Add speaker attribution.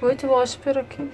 Speaker 1: तो वॉश पे रखे।